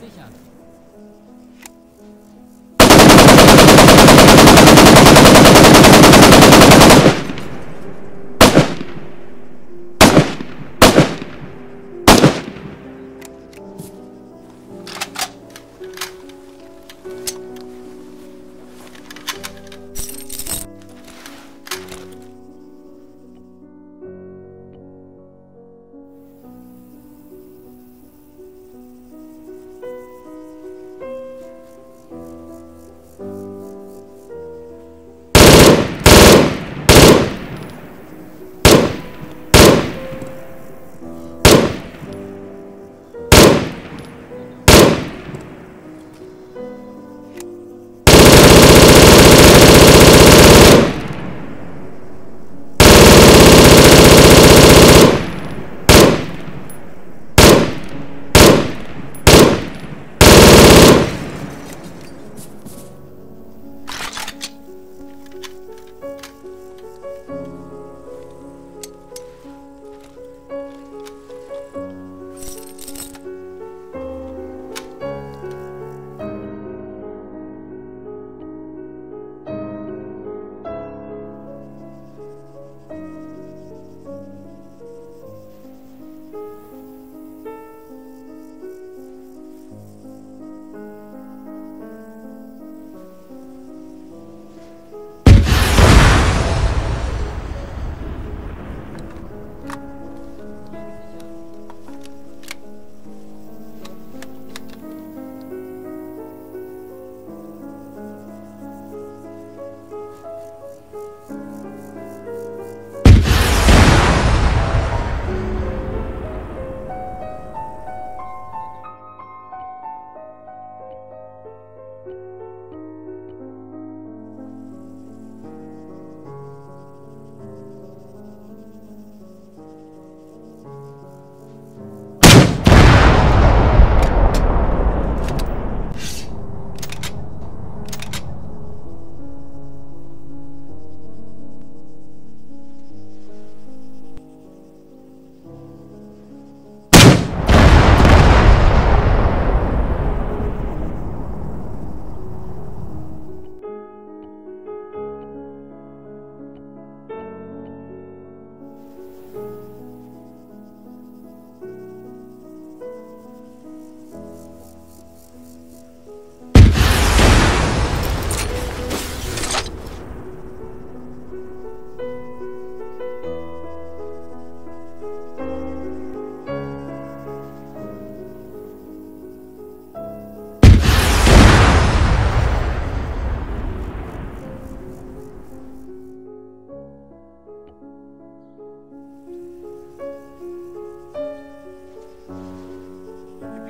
gesichert.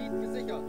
Ihnen gesichert.